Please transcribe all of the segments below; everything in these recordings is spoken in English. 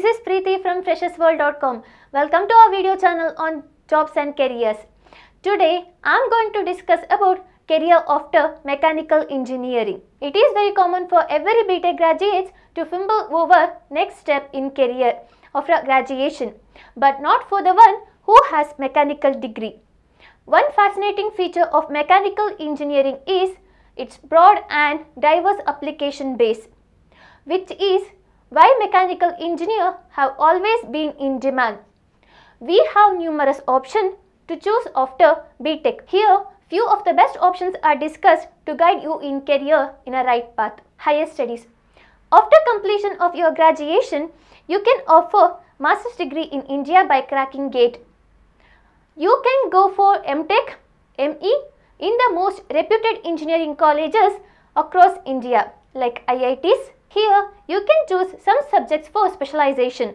This is Preeti from freshersworld.com. Welcome to our video channel on jobs and careers. Today I am going to discuss about career after mechanical engineering. It is very common for every BTech graduates to fumble over next step in career after graduation, but not for the one who has mechanical degree. One fascinating feature of mechanical engineering is its broad and diverse application base, which is why mechanical engineer have always been in demand. We have numerous options to choose after BTech. Here, few of the best options are discussed to guide you in career in a right path. Higher studies. After completion of your graduation, you can offer master's degree in India by cracking GATE. You can go for MTech, ME in the most reputed engineering colleges across India like IITs. Here you can choose some subjects for specialization.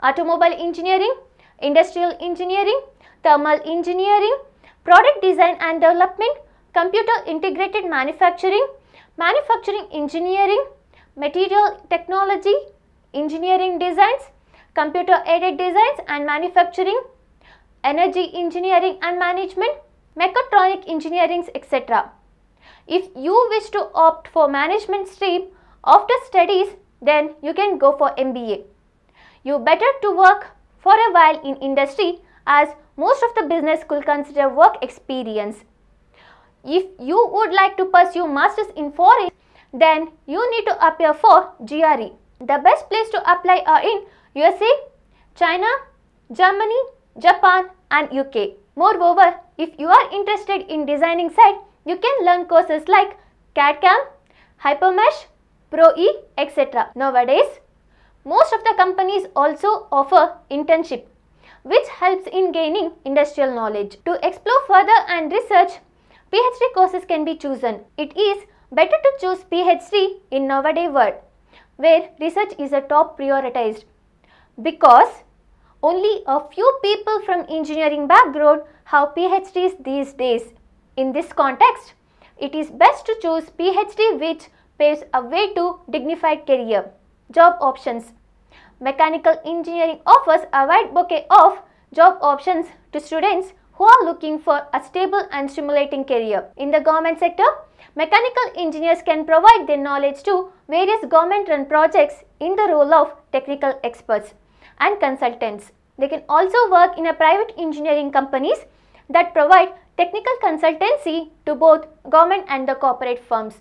Automobile engineering, industrial engineering, thermal engineering, product design and development, computer integrated manufacturing, manufacturing engineering, material technology, engineering designs, computer aided designs and manufacturing, energy engineering and management, mechatronic engineering, etc. If you wish to opt for management stream after studies, then you can go for MBA. You better to work for a while in industry as most of the business could consider work experience. If you would like to pursue masters in foreign, then you need to appear for GRE. The best place to apply are in USA, China, Germany, Japan and UK. Moreover, if you are interested in designing side, you can learn courses like CAD-CAM, Hypermesh, Pro-E, etc. Nowadays, most of the companies also offer internship which helps in gaining industrial knowledge. To explore further and research, PhD courses can be chosen. It is better to choose PhD in nowadays world where research is a top prioritized because only a few people from engineering background have PhDs these days. In this context, it is best to choose PhD which paves a way to dignified career. Job options Mechanical engineering offers a wide bouquet of job options to students who are looking for a stable and stimulating career. In the government sector, mechanical engineers can provide their knowledge to various government-run projects in the role of technical experts and consultants. They can also work in a private engineering companies that provide technical consultancy to both government and the corporate firms.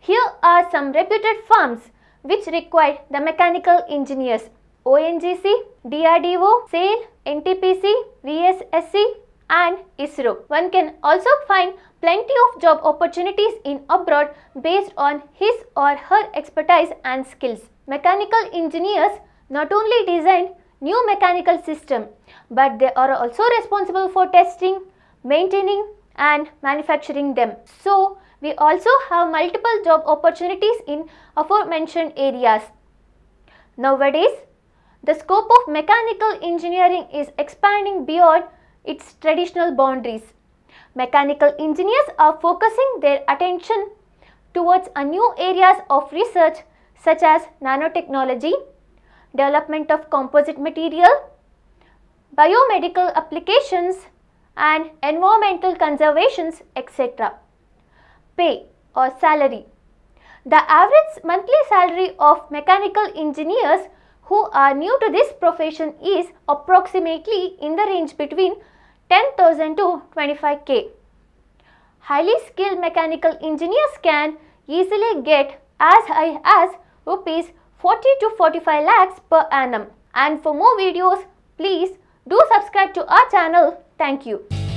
Here are some reputed firms which require the mechanical engineers ONGC, DRDO, SAIL, NTPC, VSSC and ISRO. One can also find plenty of job opportunities in abroad based on his or her expertise and skills. Mechanical engineers not only design new mechanical system but they are also responsible for testing, maintaining and manufacturing them. So, we also have multiple job opportunities in aforementioned areas. Nowadays, the scope of mechanical engineering is expanding beyond its traditional boundaries. Mechanical engineers are focusing their attention towards a new areas of research such as nanotechnology, development of composite material, biomedical applications and environmental conservations etc. Pay or salary The average monthly salary of mechanical engineers who are new to this profession is approximately in the range between 10,000 to 25k. Highly skilled mechanical engineers can easily get as high as rupees 40 to 45 lakhs per annum. And for more videos, please do subscribe to our channel. Thank you.